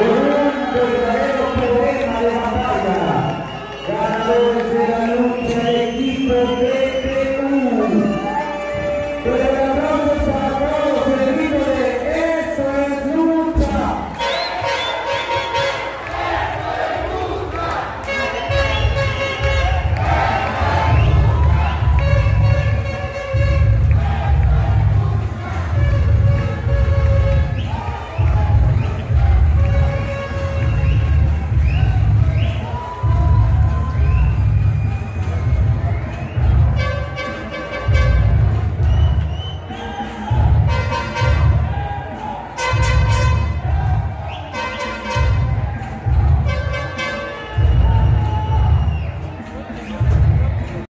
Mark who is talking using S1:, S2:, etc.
S1: un verdadero problema de batalla. Ganadores de la